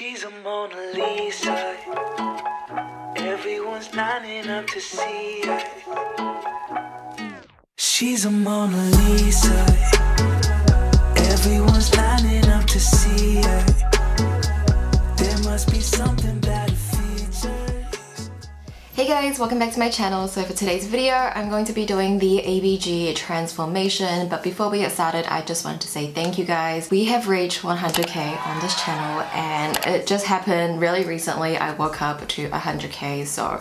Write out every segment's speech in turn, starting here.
She's a Mona Lisa. Everyone's lining up to see her. She's a Mona Lisa. Everyone's lining up to see her. There must be something guys, welcome back to my channel. So for today's video, I'm going to be doing the ABG transformation. But before we get started, I just wanted to say thank you guys. We have reached 100k on this channel and it just happened really recently. I woke up to 100k, so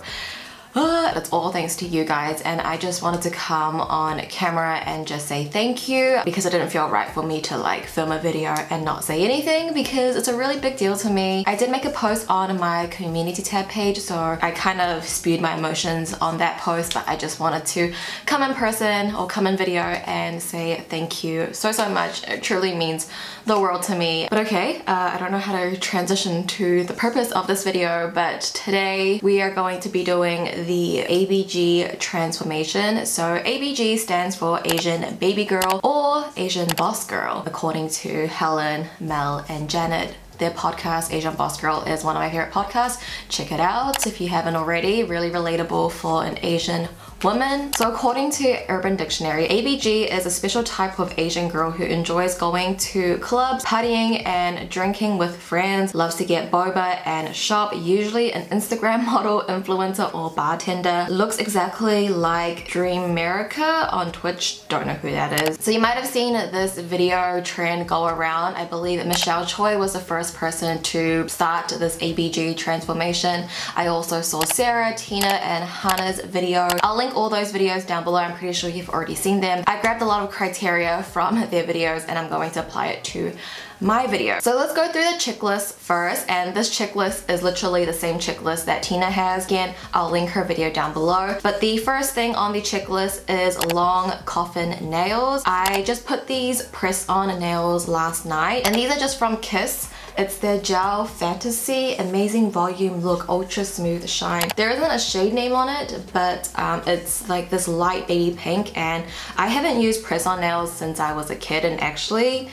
that's all thanks to you guys and I just wanted to come on camera and just say thank you because it didn't feel right for me to like film a video and not say anything because it's a really big deal to me. I did make a post on my community tab page so I kind of spewed my emotions on that post but I just wanted to come in person or come in video and say thank you so so much. It truly means the world to me. But okay, uh, I don't know how to transition to the purpose of this video but today we are going to be doing the ABG transformation. So ABG stands for Asian baby girl or Asian boss girl, according to Helen, Mel, and Janet. Their podcast asian boss girl is one of my favorite podcasts. Check it out if you haven't already. Really relatable for an asian woman. So according to Urban Dictionary, ABG is a special type of Asian girl who enjoys going to clubs, partying and drinking with friends, loves to get boba and shop, usually an Instagram model, influencer or bartender, looks exactly like Dream America on Twitch, don't know who that is. So you might have seen this video trend go around. I believe Michelle Choi was the first person to start this ABG transformation. I also saw Sarah, Tina and Hana's video. I'll link link all those videos down below. I'm pretty sure you've already seen them. I grabbed a lot of criteria from their videos and I'm going to apply it to my video. So let's go through the checklist first and this checklist is literally the same checklist that Tina has. Again, I'll link her video down below. But the first thing on the checklist is long coffin nails. I just put these press on nails last night and these are just from Kiss. It's their Gel Fantasy Amazing Volume Look Ultra Smooth Shine. There isn't a shade name on it, but um, it's like this light baby pink and I haven't used press-on nails since I was a kid and actually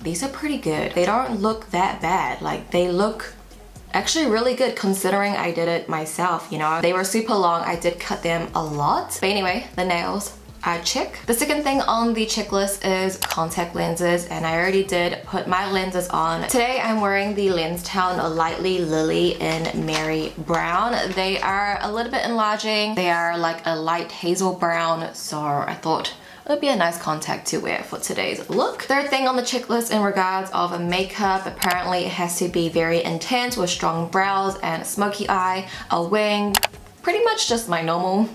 these are pretty good. They don't look that bad. Like they look actually really good considering I did it myself, you know. They were super long. I did cut them a lot. But anyway, the nails I check. The second thing on the checklist is contact lenses and I already did put my lenses on. Today I'm wearing the Lenstown Lightly Lily in Marry Brown. They are a little bit enlarging. They are like a light hazel brown so I thought it would be a nice contact to wear for today's look. Third thing on the checklist in regards of makeup, apparently it has to be very intense with strong brows and smoky eye, a wing, pretty much just my normal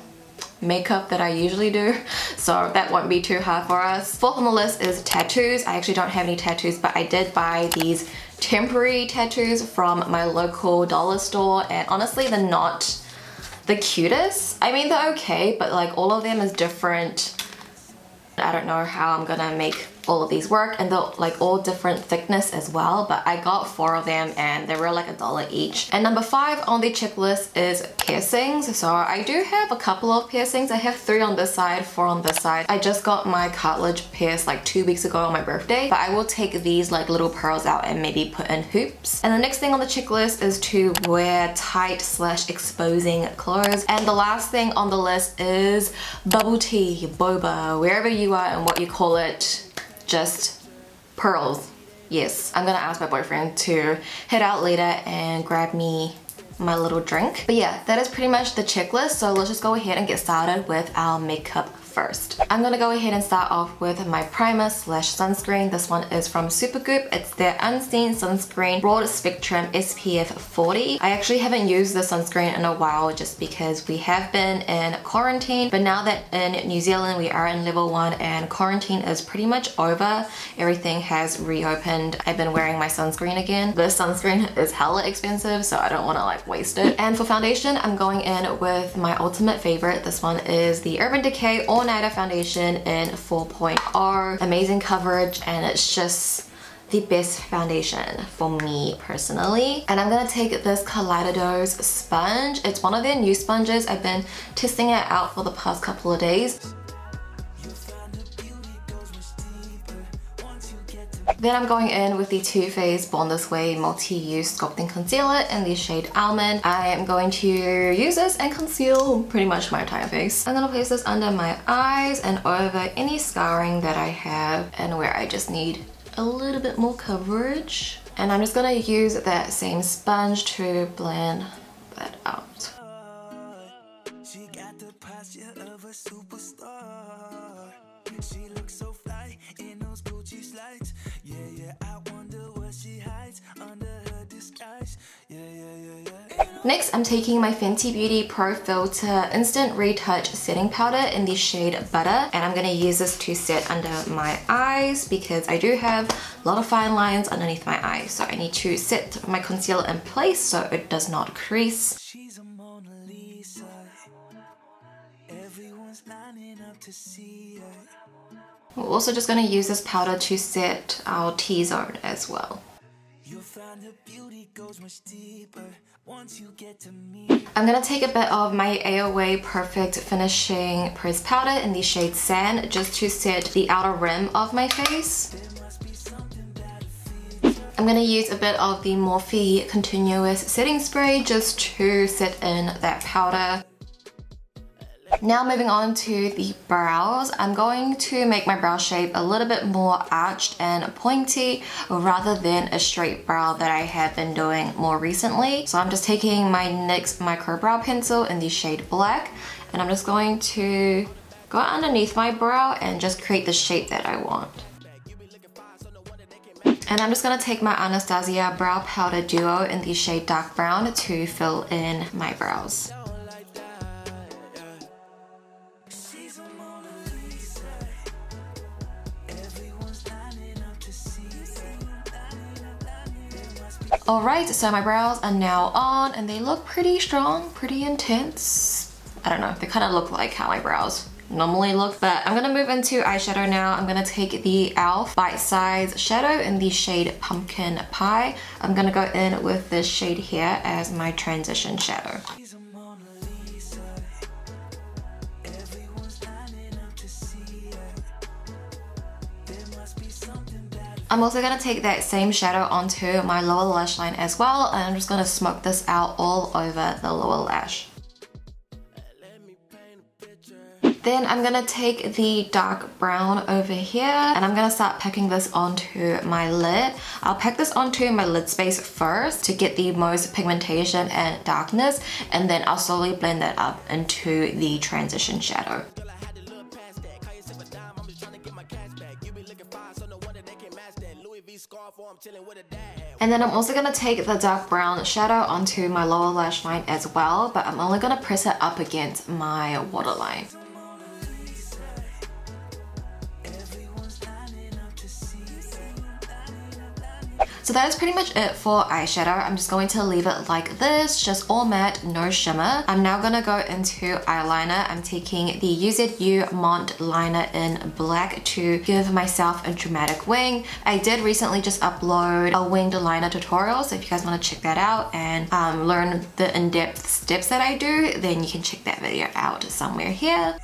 makeup that I usually do so that won't be too hard for us. Fourth on the list is tattoos. I actually don't have any tattoos but I did buy these temporary tattoos from my local dollar store and honestly they're not the cutest. I mean they're okay but like all of them is different. I don't know how I'm gonna make all of these work and they're like all different thickness as well but I got four of them and they were like a dollar each. And number five on the checklist is piercings. So I do have a couple of piercings. I have three on this side four on this side. I just got my cartilage pierced like two weeks ago on my birthday but I will take these like little pearls out and maybe put in hoops. And the next thing on the checklist is to wear tight slash exposing clothes. And the last thing on the list is bubble tea boba wherever you are and what you call it just pearls. Yes, I'm gonna ask my boyfriend to head out later and grab me my little drink. But yeah, that is pretty much the checklist. So let's just go ahead and get started with our makeup first. I'm gonna go ahead and start off with my primer slash sunscreen. This one is from Supergoop. It's their Unseen Sunscreen Broad Spectrum SPF 40. I actually haven't used the sunscreen in a while just because we have been in quarantine. But now that in New Zealand we are in level one and quarantine is pretty much over, everything has reopened. I've been wearing my sunscreen again. This sunscreen is hella expensive so I don't wanna like waste it. And for foundation, I'm going in with my ultimate favorite. This one is the Urban Decay All Nighter Foundation in 4.0. Amazing coverage and it's just the best foundation for me personally. And I'm gonna take this Kaleidos sponge. It's one of their new sponges. I've been testing it out for the past couple of days. Then I'm going in with the Too Faced Born This Way Multi-Use Sculpting Concealer in the shade Almond. I am going to use this and conceal pretty much my entire face. I'm gonna place this under my eyes and over any scarring that I have and where I just need a little bit more coverage. And I'm just gonna use that same sponge to blend that out. Next, I'm taking my Fenty Beauty Pro Filt'r Instant Retouch Setting Powder in the shade Butter. And I'm gonna use this to set under my eyes because I do have a lot of fine lines underneath my eyes. So I need to set my concealer in place so it does not crease. She's a Mona Lisa. Everyone's lining up to see her. We're also just going to use this powder to set our T-zone as well. I'm gonna take a bit of my AOA Perfect Finishing Pressed Powder in the shade Sand just to set the outer rim of my face. I'm gonna use a bit of the Morphe Continuous Setting Spray just to set in that powder. Now moving on to the brows, I'm going to make my brow shape a little bit more arched and pointy rather than a straight brow that I have been doing more recently. So I'm just taking my NYX Micro Brow Pencil in the shade Black and I'm just going to go underneath my brow and just create the shape that I want. And I'm just gonna take my Anastasia Brow Powder Duo in the shade Dark Brown to fill in my brows. Alright, so my brows are now on and they look pretty strong, pretty intense. I don't know, they kind of look like how my brows normally look but I'm gonna move into eyeshadow now I'm gonna take the e.l.f. bite size shadow in the shade pumpkin pie I'm gonna go in with this shade here as my transition shadow I'm also going to take that same shadow onto my lower lash line as well and I'm just going to smoke this out all over the lower lash. Then I'm gonna take the dark brown over here and I'm gonna start packing this onto my lid. I'll pack this onto my lid space first to get the most pigmentation and darkness and then I'll slowly blend that up into the transition shadow. And then I'm also going to take the dark brown shadow onto my lower lash line as well, but I'm only going to press it up against my waterline. So that is pretty much it for eyeshadow. I'm just going to leave it like this, just all matte, no shimmer. I'm now gonna go into eyeliner. I'm taking the UZU Mote liner in black to give myself a dramatic wing. I did recently just upload a winged liner tutorial, so if you guys wanna check that out and um, learn the in-depth steps that I do, then you can check that video out somewhere here.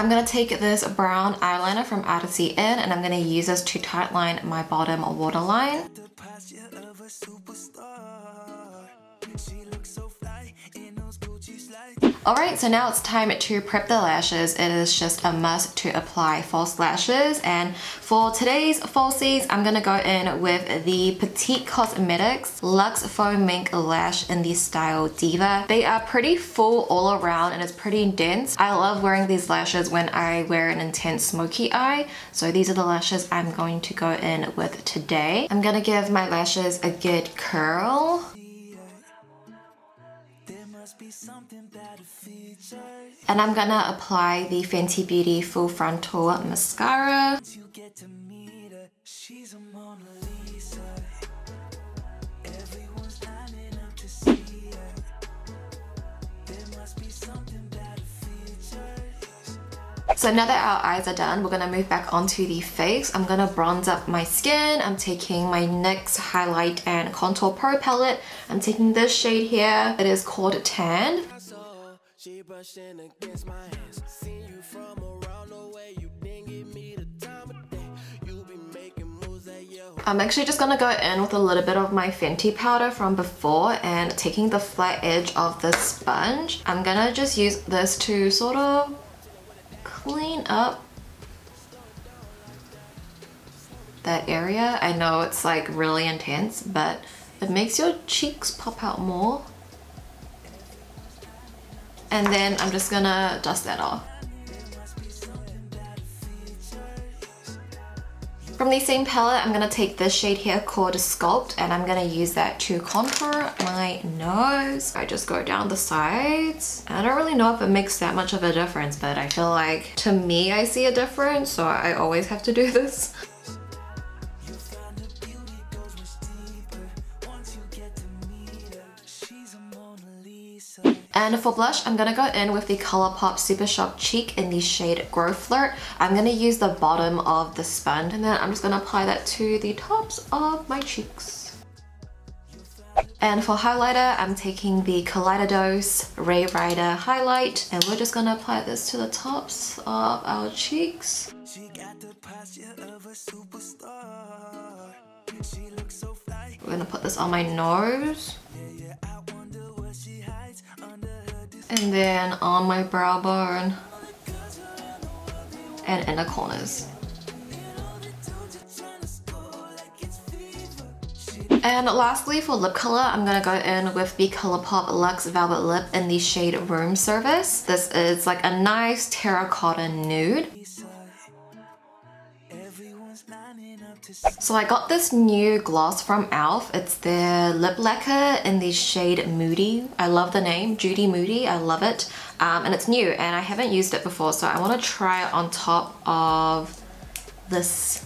I'm gonna take this brown eyeliner from Ardency Inn and I'm gonna use this to tightline my bottom waterline. Alright, so now it's time to prep the lashes. It is just a must to apply false lashes. And for today's falsies, I'm gonna go in with the Petite Cosmetics Luxe Foam Mink Lash in the style Diva. They are pretty full all around and it's pretty dense. I love wearing these lashes when I wear an intense smoky eye. So these are the lashes I'm going to go in with today. I'm gonna give my lashes a good curl. And I'm gonna apply the Fenty Beauty Full Frontal Mascara. So now that our eyes are done, we're gonna move back onto the face. I'm gonna bronze up my skin. I'm taking my NYX Highlight and Contour Pro palette. I'm taking this shade here. It is called Tan. I'm actually just gonna go in with a little bit of my Fenty powder from before and taking the flat edge of the sponge. I'm gonna just use this to sort of clean up that area. I know it's like really intense, but it makes your cheeks pop out more. And then I'm just gonna dust that off. From the same palette, I'm gonna take this shade here called Sculpt and I'm gonna use that to contour my nose. I just go down the sides. I don't really know if it makes that much of a difference, but I feel like to me, I see a difference, so I always have to do this. And for blush, I'm gonna go in with the Colourpop Super Shock Cheek in the shade Grow Flirt. I'm gonna use the bottom of the sponge and then I'm just gonna apply that to the tops of my cheeks. And for highlighter, I'm taking the Kaleidos Ray Rider Highlight and we're just gonna apply this to the tops of our cheeks. We're gonna put this on my nose. And then on my brow bone and in the corners. And lastly for lip color, I'm gonna go in with the Colourpop Luxe Velvet Lip in the shade Room Service. This is like a nice terracotta nude. So I got this new gloss from e.l.f. It's their lip lacquer in the shade Moody. I love the name, Judy Moody, I love it. Um, and it's new and I haven't used it before so I want to try it on top of this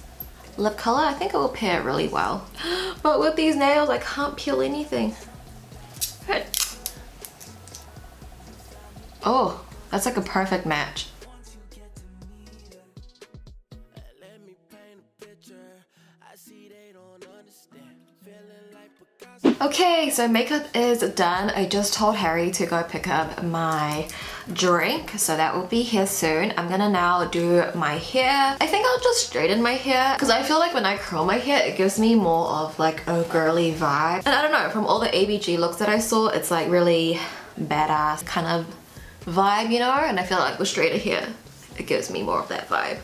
lip color. I think it will pair really well. But with these nails I can't peel anything. Oh, that's like a perfect match. Okay, so makeup is done. I just told Harry to go pick up my drink, so that will be here soon. I'm gonna now do my hair. I think I'll just straighten my hair because I feel like when I curl my hair, it gives me more of like a girly vibe. And I don't know, from all the ABG looks that I saw, it's like really badass kind of vibe, you know? And I feel like with straighter hair, it gives me more of that vibe.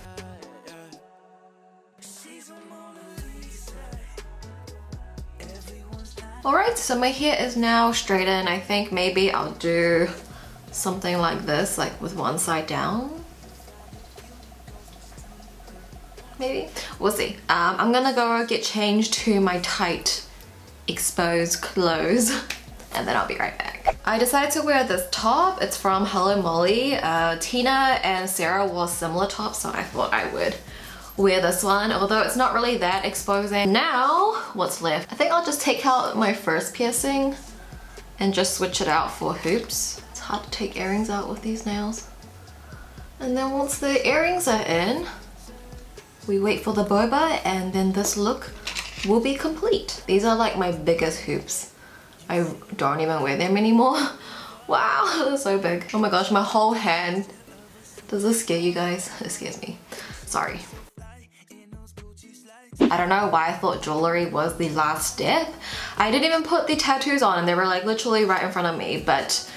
Alright, so my hair is now straightened. I think maybe I'll do something like this, like with one side down. Maybe? We'll see. Um, I'm gonna go get changed to my tight exposed clothes and then I'll be right back. I decided to wear this top. It's from Hello Molly. Uh, Tina and Sarah wore similar tops so I thought I would wear this one, although it's not really that exposing. Now, what's left? I think I'll just take out my first piercing and just switch it out for hoops. It's hard to take earrings out with these nails. And then once the earrings are in, we wait for the boba and then this look will be complete. These are like my biggest hoops. I don't even wear them anymore. Wow, they're so big. Oh my gosh, my whole hand. Does this scare you guys? It scares me. Sorry. I don't know why I thought jewelry was the last step. I didn't even put the tattoos on and they were like literally right in front of me, but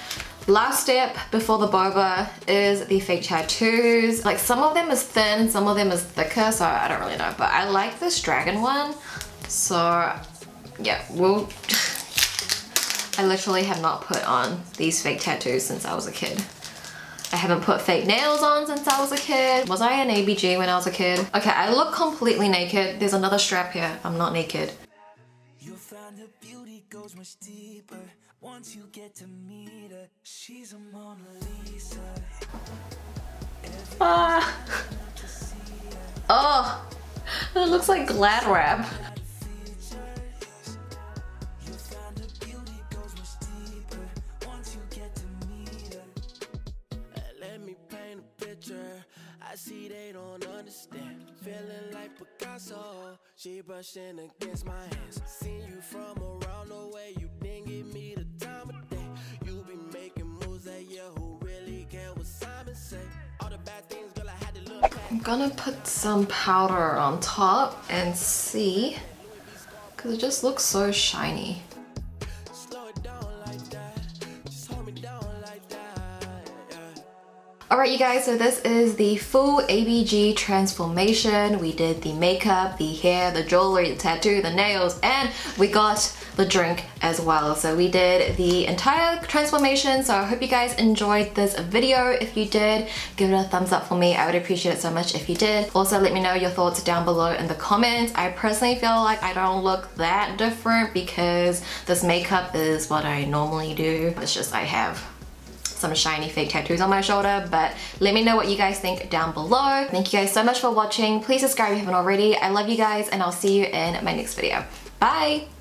last step before the boba is the fake tattoos. Like some of them is thin, some of them is thicker, so I don't really know, but I like this dragon one. So yeah, we'll, I literally have not put on these fake tattoos since I was a kid. I haven't put fake nails on since I was a kid. Was I an ABG when I was a kid? Okay, I look completely naked. There's another strap here. I'm not naked. Once you get to meet her, she's a Mona Lisa. Ah. Oh, it looks like glad wrap. I see they don't understand. Feeling like Picasso. She brushing against my hands. Seen you from around the way. You didn't give me the time of day. You be making moves that yeah, who really care what Simon say? All the bad things, girl, I had to look back. I'm gonna put some powder on top and see because it just looks so shiny. Alright you guys, so this is the full ABG transformation. We did the makeup, the hair, the jewelry, the tattoo, the nails, and we got the drink as well. So we did the entire transformation. So I hope you guys enjoyed this video. If you did, give it a thumbs up for me. I would appreciate it so much if you did. Also, let me know your thoughts down below in the comments. I personally feel like I don't look that different because this makeup is what I normally do. It's just I have some shiny fake tattoos on my shoulder but let me know what you guys think down below. Thank you guys so much for watching. Please subscribe if you haven't already. I love you guys and i'll see you in my next video. Bye